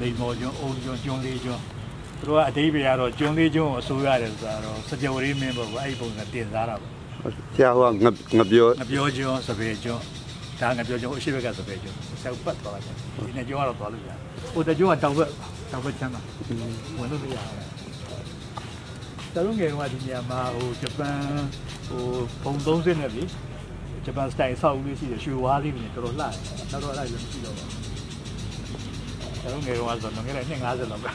လိမ္မော်ကျွန်းအုံကျွန်းကျွန်းလေးကျွန်းသူတို့ကအတိပ္ပယ်ကတော့ကျွန်းလေးကျွန်းကိုအစိုးရတယ်ဆိုတာတော့စကြဝဠာမင်းပေါ့ကွာအဲ့ဒီပုံစံတင်စားတာပေါ့ဆရာဟိုကငငပြောငပြောကျွန်းစပယ်ကျွန်းဒါငပြောကျွန်းအရှိဘက်ကစပယ်ကျွန်းဆောက်ပတ်သွားတယ်ဒီနေ့ကျွန်းကတော့သွားလို့ရတယ်ဟိုတကျွန်းကတောင်ဘက်တောင်ဘက်ချမ်းသာဝင်လို့မရဘူးတလုံးငယ်ကဒီနေရာမှာဟိုဂျပန်ဟိုပုံ30နဲ့ပြီဂျပန်စတိုင်ဆောက်ဦးလေးရှိတယ်ရွှေဝါးလေးတွေတော်တော်လှတယ်နောက်တော့အဲ့ဒါလည်းမရှိတော့ဘူး တလုံးငယ်က